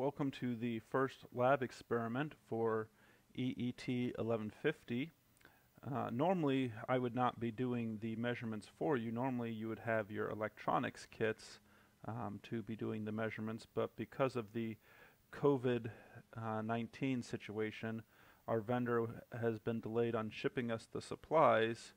Welcome to the first lab experiment for EET 1150. Uh, normally I would not be doing the measurements for you. Normally you would have your electronics kits um, to be doing the measurements, but because of the COVID-19 uh, situation, our vendor has been delayed on shipping us the supplies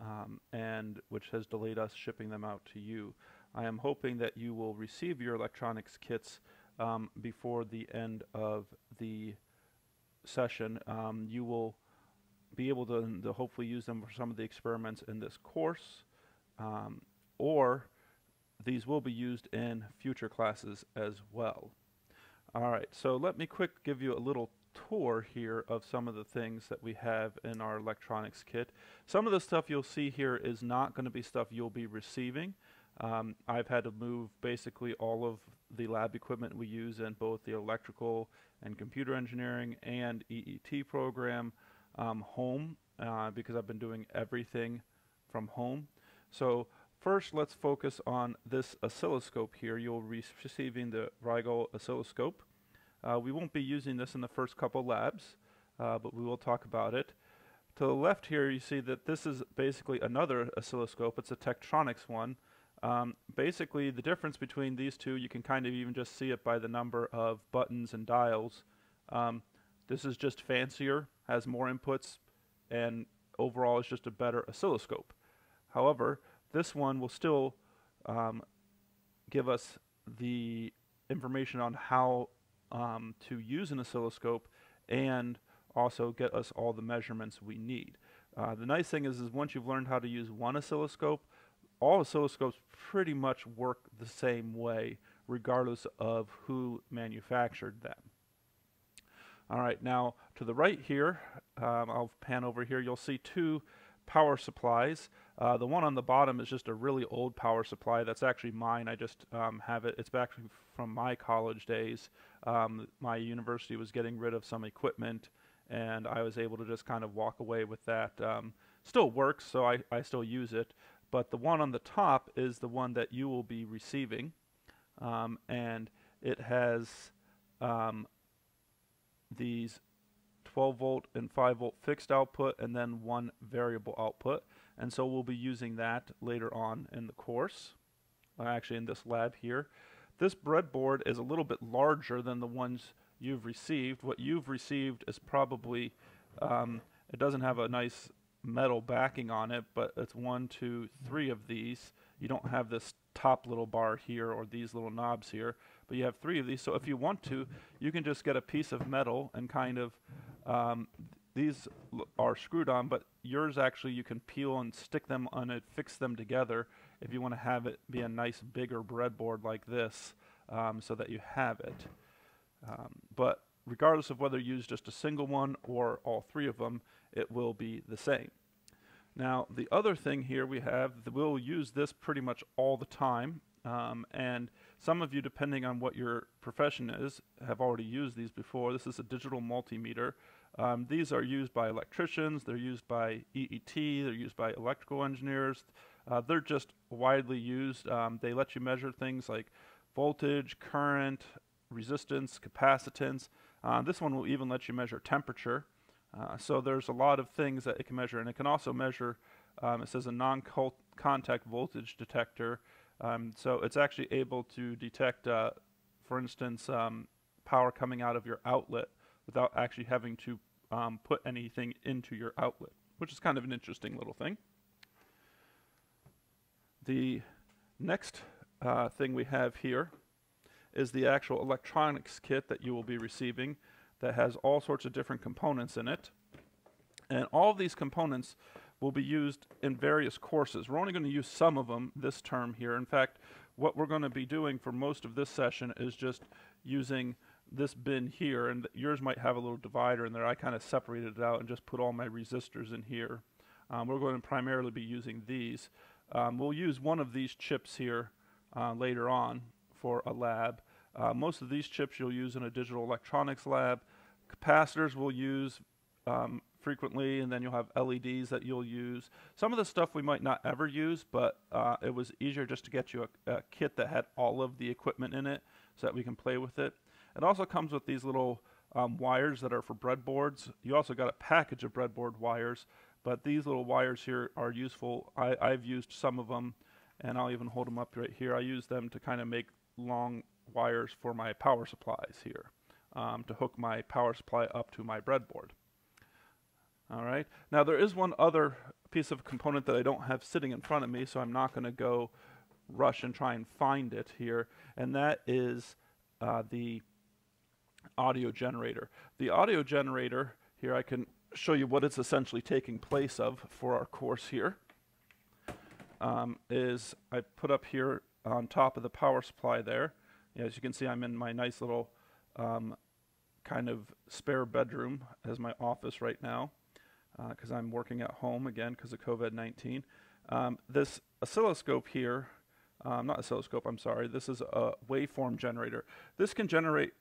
um, and which has delayed us shipping them out to you. I am hoping that you will receive your electronics kits um, before the end of the session. Um, you will be able to, to, hopefully use them for some of the experiments in this course, um, or these will be used in future classes as well. All right, so let me quick give you a little tour here of some of the things that we have in our electronics kit. Some of the stuff you'll see here is not going to be stuff you'll be receiving. Um, I've had to move basically all of the lab equipment we use in both the electrical and computer engineering and EET program um, home uh, because I've been doing everything from home. So first let's focus on this oscilloscope here. You'll be receiving the Rigol oscilloscope. Uh, we won't be using this in the first couple labs, uh, but we will talk about it. To the left here you see that this is basically another oscilloscope. It's a Tektronix one. Um, basically, the difference between these two, you can kind of even just see it by the number of buttons and dials. Um, this is just fancier, has more inputs, and overall is just a better oscilloscope. However, this one will still um, give us the information on how um, to use an oscilloscope and also get us all the measurements we need. Uh, the nice thing is, is once you've learned how to use one oscilloscope, all oscilloscopes pretty much work the same way regardless of who manufactured them. All right, now to the right here, um, I'll pan over here, you'll see two power supplies. Uh, the one on the bottom is just a really old power supply. That's actually mine. I just um, have it. It's back from my college days. Um, my university was getting rid of some equipment, and I was able to just kind of walk away with that. Um, still works, so I, I still use it but the one on the top is the one that you will be receiving um, and it has um, these 12 volt and 5 volt fixed output and then one variable output. And so we'll be using that later on in the course uh, actually in this lab here. This breadboard is a little bit larger than the ones you've received. What you've received is probably um, it doesn't have a nice metal backing on it, but it's one, two, three of these. You don't have this top little bar here or these little knobs here, but you have three of these. So if you want to, you can just get a piece of metal and kind of, um, these are screwed on, but yours actually you can peel and stick them on it, fix them together if you want to have it be a nice bigger breadboard like this um, so that you have it. Um, but regardless of whether you use just a single one or all three of them, it will be the same. Now, the other thing here we have, we'll use this pretty much all the time, um, and some of you, depending on what your profession is, have already used these before. This is a digital multimeter. Um, these are used by electricians, they're used by EET, they're used by electrical engineers. Uh, they're just widely used. Um, they let you measure things like voltage, current, resistance, capacitance. Uh, this one will even let you measure temperature. Uh, so there's a lot of things that it can measure, and it can also measure, um, it says a non-contact voltage detector. Um, so it's actually able to detect, uh, for instance, um, power coming out of your outlet without actually having to um, put anything into your outlet, which is kind of an interesting little thing. The next uh, thing we have here is the actual electronics kit that you will be receiving that has all sorts of different components in it. And all of these components will be used in various courses. We're only going to use some of them this term here. In fact, what we're going to be doing for most of this session is just using this bin here, and yours might have a little divider in there. I kind of separated it out and just put all my resistors in here. Um, we're going to primarily be using these. Um, we'll use one of these chips here uh, later on for a lab. Uh, most of these chips you'll use in a digital electronics lab. Capacitors we'll use um, frequently, and then you'll have LEDs that you'll use. Some of the stuff we might not ever use, but uh, it was easier just to get you a, a, kit that had all of the equipment in it so that we can play with it. It also comes with these little um, wires that are for breadboards. You also got a package of breadboard wires, but these little wires here are useful. I, I've used some of them, and I'll even hold them up right here. I use them to kind of make long wires for my power supplies here, um, to hook my power supply up to my breadboard. All right. Now there is one other piece of component that I don't have sitting in front of me, so I'm not going to go rush and try and find it here, and that is uh, the audio generator. The audio generator, here I can show you what it's essentially taking place of for our course here. Um, is I put up here on top of the power supply there. As you can see, I'm in my nice little um, kind of spare bedroom as my office right now because uh, I'm working at home again because of COVID-19. Um, this oscilloscope here, um, not oscilloscope, I'm sorry, this is a waveform generator. This can generate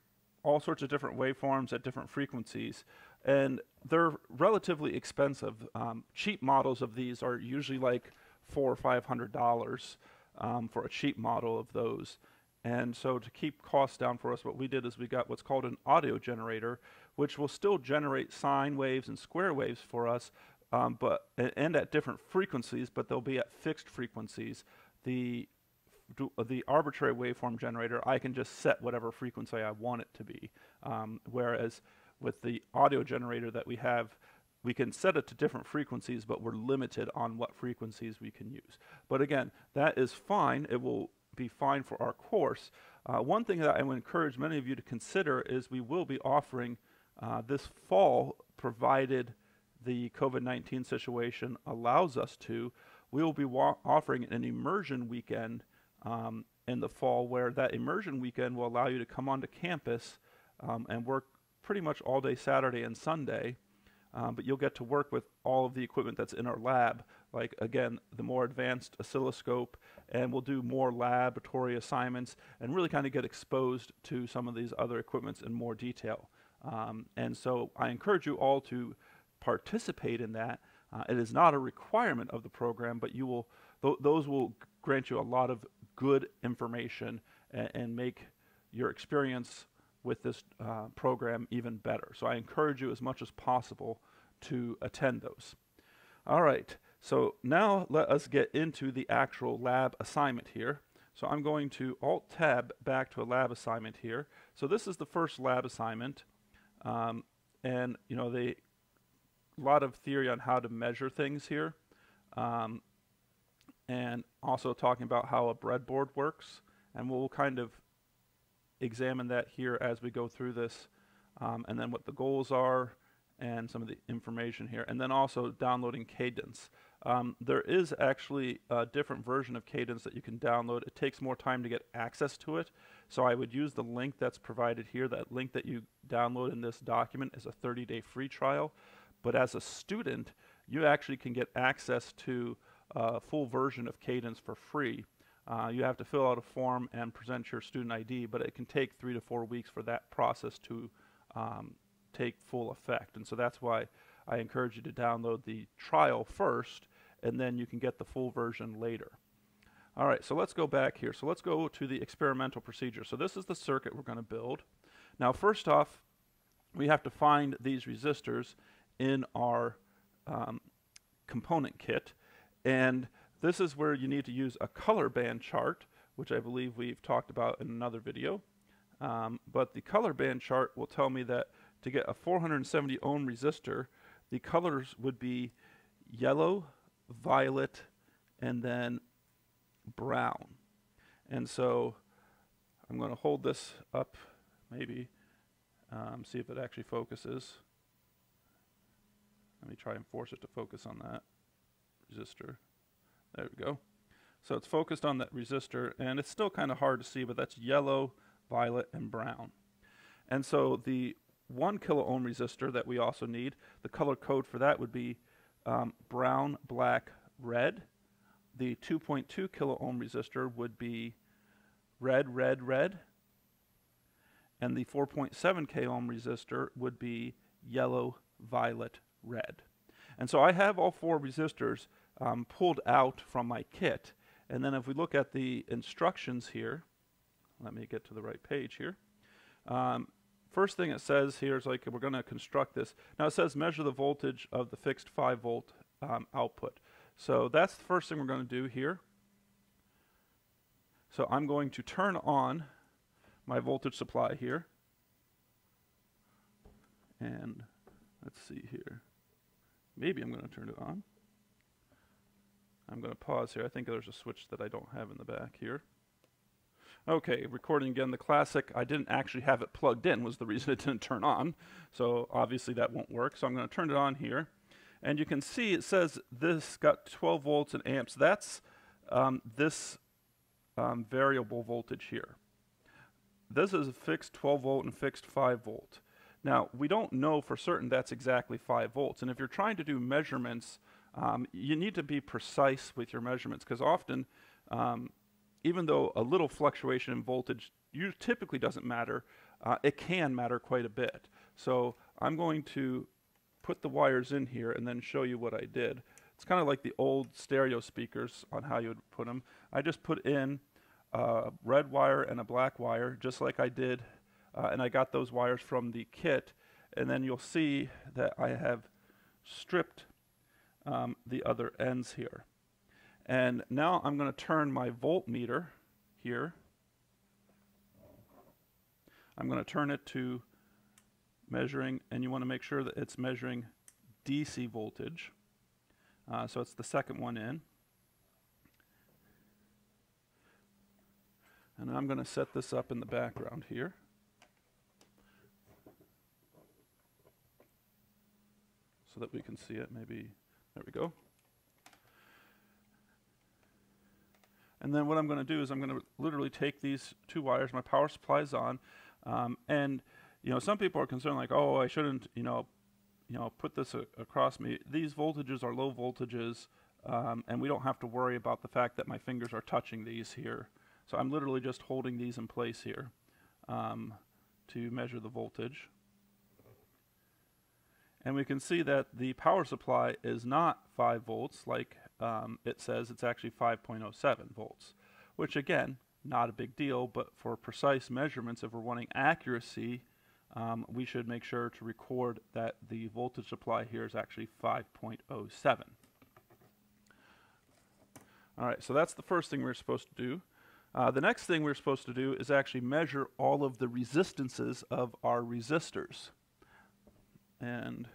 all sorts of different waveforms at different frequencies and they're relatively expensive. Um, cheap models of these are usually like four or five hundred dollars um, for a cheap model of those. And so to keep costs down for us, what we did is we got what's called an audio generator, which will still generate sine waves and square waves for us, um, but and at different frequencies, but they'll be at fixed frequencies. The the arbitrary waveform generator, I can just set whatever frequency I want it to be. Um, whereas with the audio generator that we have, we can set it to different frequencies, but we're limited on what frequencies we can use. But again, that is fine. It will be fine for our course. Uh, one thing that I would encourage many of you to consider is we will be offering uh, this fall, provided the COVID-19 situation allows us to, we will be offering an immersion weekend um, in the fall where that immersion weekend will allow you to come onto campus um, and work pretty much all day Saturday and Sunday um, but you'll get to work with all of the equipment that's in our lab, like again, the more advanced oscilloscope, and we'll do more laboratory assignments and really kind of get exposed to some of these other equipments in more detail. Um, and so I encourage you all to participate in that. Uh, it is not a requirement of the program, but you will th those will grant you a lot of good information and, and make your experience with this uh, program even better. So I encourage you as much as possible to attend those. All right, so now let us get into the actual lab assignment here. So I'm going to Alt-Tab back to a lab assignment here. So this is the first lab assignment. Um, and, you know, they a lot of theory on how to measure things here. Um, and also talking about how a breadboard works. And we'll kind of examine that here as we go through this, um, and then what the goals are, and some of the information here, and then also downloading Cadence. Um, there is actually a different version of Cadence that you can download. It takes more time to get access to it, so I would use the link that's provided here. That link that you download in this document is a 30-day free trial, but as a student, you actually can get access to a full version of Cadence for free. Uh, you have to fill out a form and present your student ID, but it can take three to four weeks for that process to um, take full effect. And so that's why I encourage you to download the trial first, and then you can get the full version later. All right, so let's go back here. So let's go to the experimental procedure. So this is the circuit we're going to build. Now, first off, we have to find these resistors in our um, component kit. And this is where you need to use a color band chart, which I believe we've talked about in another video. Um, but the color band chart will tell me that to get a 470 ohm resistor, the colors would be yellow, violet, and then brown. And so I'm going to hold this up maybe, um, see if it actually focuses. Let me try and force it to focus on that resistor. There we go. So it's focused on that resistor, and it's still kind of hard to see, but that's yellow, violet, and brown. And so the 1 kilo ohm resistor that we also need, the color code for that would be um, brown, black, red. The 2.2 kilo ohm resistor would be red, red, red. And the 4.7 k ohm resistor would be yellow, violet, red. And so I have all four resistors um, pulled out from my kit. And then if we look at the instructions here, let me get to the right page here. Um, first thing it says here is like we're going to construct this. Now it says measure the voltage of the fixed 5 volt um, output. So that's the first thing we're going to do here. So I'm going to turn on my voltage supply here. And let's see here. Maybe I'm going to turn it on. I'm going to pause here. I think there's a switch that I don't have in the back here. Okay, recording again the classic. I didn't actually have it plugged in was the reason it didn't turn on. So obviously that won't work. So I'm going to turn it on here. And you can see it says this got 12 volts and amps. That's um, this um, variable voltage here. This is a fixed 12 volt and fixed 5 volt. Now, we don't know for certain that's exactly 5 volts. And if you're trying to do measurements, um, you need to be precise with your measurements because often, um, even though a little fluctuation in voltage typically doesn't matter, uh, it can matter quite a bit. So I'm going to put the wires in here and then show you what I did. It's kind of like the old stereo speakers on how you would put them. I just put in a red wire and a black wire just like I did uh, and I got those wires from the kit and then you'll see that I have stripped um, the other ends here. And now I'm going to turn my voltmeter here. I'm going to turn it to measuring, and you want to make sure that it's measuring DC voltage. Uh, so it's the second one in. And I'm going to set this up in the background here. So that we can see it maybe, there we go. And then what I'm going to do is I'm going to literally take these two wires, my power supply is on, um, and you know, some people are concerned like, oh, I shouldn't, you know, you know, put this across me. These voltages are low voltages, um, and we don't have to worry about the fact that my fingers are touching these here. So I'm literally just holding these in place here um, to measure the voltage. And we can see that the power supply is not 5 volts like um, it says, it's actually 5.07 volts, which again, not a big deal, but for precise measurements, if we're wanting accuracy, um, we should make sure to record that the voltage supply here is actually 5.07. All right, so that's the first thing we're supposed to do. Uh, the next thing we're supposed to do is actually measure all of the resistances of our resistors. And